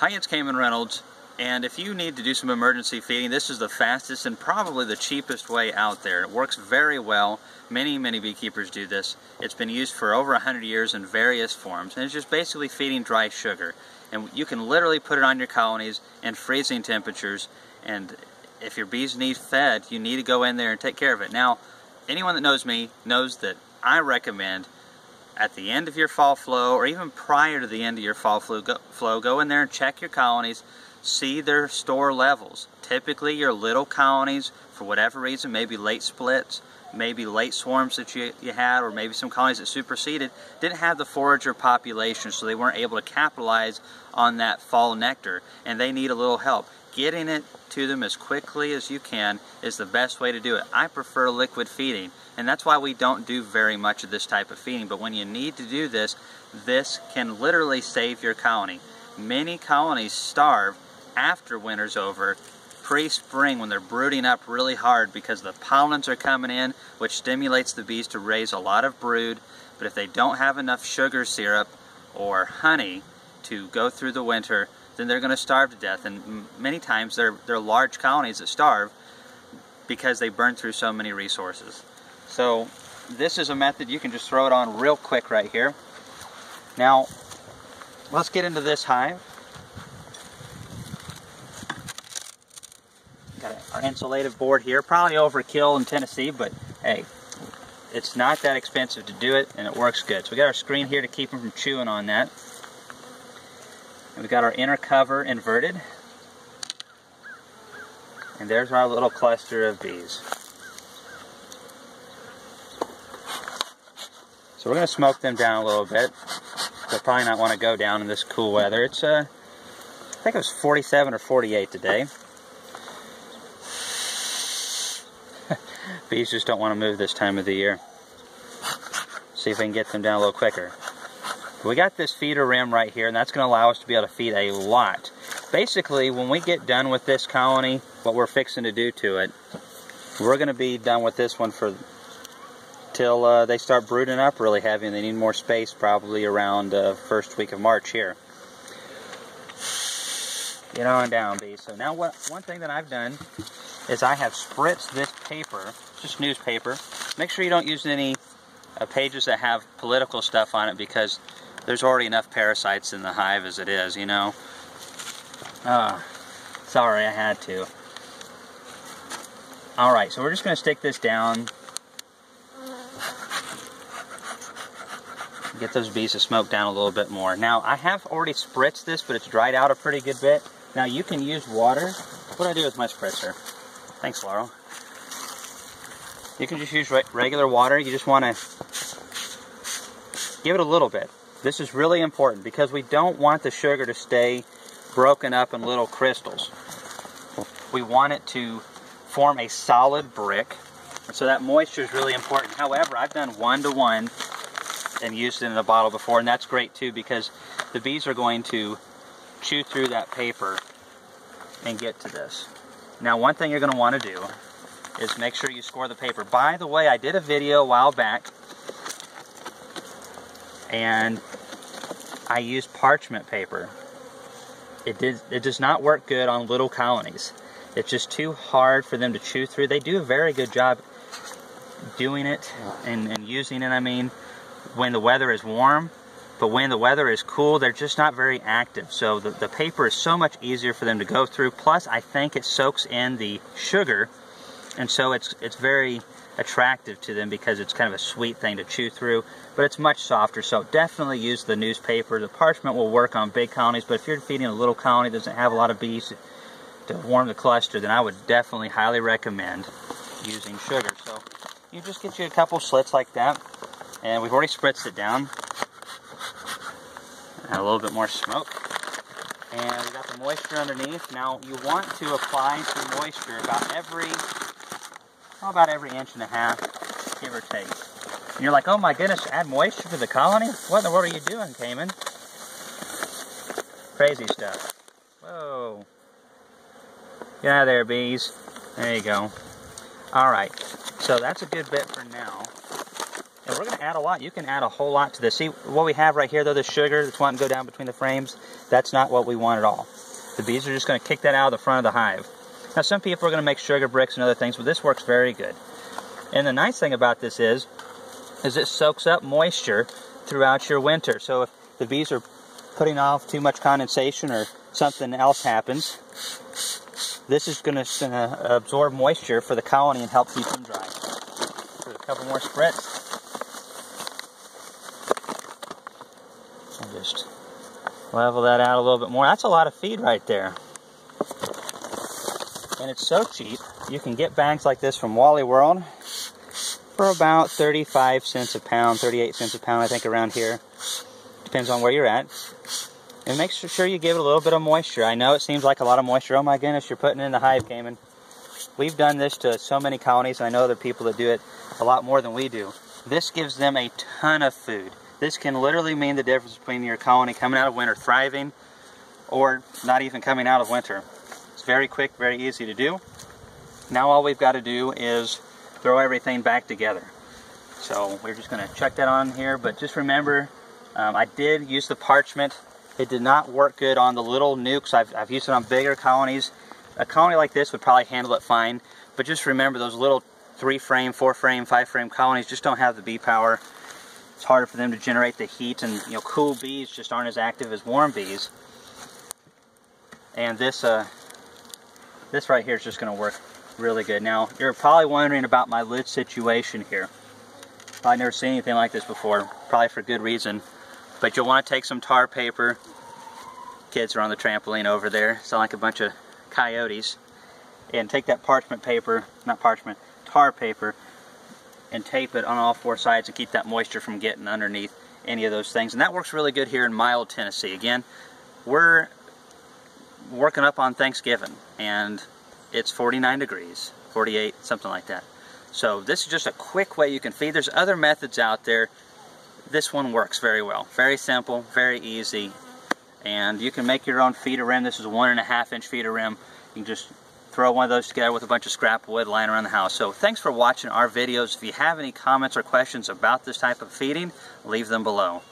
Hi, it's Kamon Reynolds, and if you need to do some emergency feeding, this is the fastest and probably the cheapest way out there. It works very well. Many, many beekeepers do this. It's been used for over 100 years in various forms, and it's just basically feeding dry sugar. And you can literally put it on your colonies in freezing temperatures, and if your bees need fed, you need to go in there and take care of it. Now, anyone that knows me knows that I recommend at the end of your fall flow or even prior to the end of your fall flow go, flow, go in there and check your colonies, see their store levels. Typically your little colonies, for whatever reason, maybe late splits, maybe late swarms that you, you had, or maybe some colonies that superseded, didn't have the forager population, so they weren't able to capitalize on that fall nectar, and they need a little help. Getting it to them as quickly as you can is the best way to do it. I prefer liquid feeding. And that's why we don't do very much of this type of feeding. But when you need to do this, this can literally save your colony. Many colonies starve after winter's over, pre-spring when they're brooding up really hard because the pollens are coming in, which stimulates the bees to raise a lot of brood. But if they don't have enough sugar syrup or honey to go through the winter, then they're going to starve to death. And many times they're, they're large colonies that starve because they burn through so many resources. So this is a method you can just throw it on real quick right here. Now, let's get into this hive. Our insulative board here, probably overkill in Tennessee, but hey, it's not that expensive to do it and it works good. So we got our screen here to keep them from chewing on that. And we got our inner cover inverted. And there's our little cluster of bees. So we're going to smoke them down a little bit. They'll probably not want to go down in this cool weather. It's, uh, I think it was 47 or 48 today. Bees just don't want to move this time of the year. See if we can get them down a little quicker. We got this feeder rim right here, and that's going to allow us to be able to feed a lot. Basically, when we get done with this colony, what we're fixing to do to it, we're going to be done with this one for till uh, they start brooding up really heavy and they need more space probably around uh, first week of March here. Get on down, bees. So now what, one thing that I've done is I have spritzed this paper, just newspaper. Make sure you don't use any uh, pages that have political stuff on it because there's already enough parasites in the hive as it is, you know. Ah, sorry, I had to. Alright, so we're just going to stick this down get those bees to smoke down a little bit more. Now, I have already spritzed this, but it's dried out a pretty good bit. Now, you can use water. What do I do with my spritzer? Thanks, Laurel. You can just use re regular water. You just want to give it a little bit. This is really important because we don't want the sugar to stay broken up in little crystals. We want it to form a solid brick. So that moisture is really important. However, I've done one-to-one -one and used it in a bottle before, and that's great too because the bees are going to chew through that paper and get to this. Now, one thing you're going to want to do is make sure you score the paper. By the way, I did a video a while back, and I used parchment paper. It, did, it does not work good on little colonies. It's just too hard for them to chew through. They do a very good job doing it and, and using it, I mean, when the weather is warm, but when the weather is cool, they're just not very active. So the, the paper is so much easier for them to go through. Plus, I think it soaks in the sugar, and so it's, it's very attractive to them because it's kind of a sweet thing to chew through, but it's much softer. So definitely use the newspaper. The parchment will work on big colonies, but if you're feeding a little colony that doesn't have a lot of bees to warm the cluster, then I would definitely highly recommend using sugar. So you just get you a couple slits like that. And we've already spritzed it down. And a little bit more smoke. And we got the moisture underneath. Now you want to apply some moisture about every, well, about every inch and a half, give or take. And you're like, oh my goodness, add moisture to the colony? What in the world are you doing, Kamon? Crazy stuff. Whoa. Get out of there, bees. There you go. All right, so that's a good bit for now. And we're going to add a lot. You can add a whole lot to this. See what we have right here, though, the sugar that's wanting to go down between the frames? That's not what we want at all. The bees are just going to kick that out of the front of the hive. Now, some people are going to make sugar bricks and other things, but this works very good. And the nice thing about this is, is it soaks up moisture throughout your winter. So if the bees are putting off too much condensation or something else happens, this is going to absorb moisture for the colony and help keep them dry. Do a couple more spritz. And just level that out a little bit more. That's a lot of feed right there. And it's so cheap. You can get bags like this from Wally World for about 35 cents a pound, 38 cents a pound, I think, around here. Depends on where you're at. And make sure you give it a little bit of moisture. I know it seems like a lot of moisture. Oh my goodness, you're putting in the hive, Kamon. We've done this to so many colonies, and I know other people that do it a lot more than we do. This gives them a ton of food. This can literally mean the difference between your colony coming out of winter thriving or not even coming out of winter. Very quick, very easy to do. Now all we've got to do is throw everything back together. So we're just going to check that on here, but just remember, um, I did use the parchment. It did not work good on the little nukes. I've, I've used it on bigger colonies. A colony like this would probably handle it fine, but just remember those little three frame, four frame, five frame colonies just don't have the bee power it's harder for them to generate the heat and you know cool bees just aren't as active as warm bees. And this uh, this right here is just going to work really good. Now you're probably wondering about my lid situation here. I've never seen anything like this before, probably for good reason. But you'll want to take some tar paper. Kids are on the trampoline over there, sound like a bunch of coyotes. And take that parchment paper, not parchment, tar paper, and tape it on all four sides and keep that moisture from getting underneath any of those things. And that works really good here in mild Tennessee. Again, we're working up on Thanksgiving and it's 49 degrees, 48, something like that. So this is just a quick way you can feed. There's other methods out there. This one works very well. Very simple, very easy. And you can make your own feeder rim. This is one and a half inch feeder rim. You can just throw one of those together with a bunch of scrap wood lying around the house. So thanks for watching our videos. If you have any comments or questions about this type of feeding, leave them below.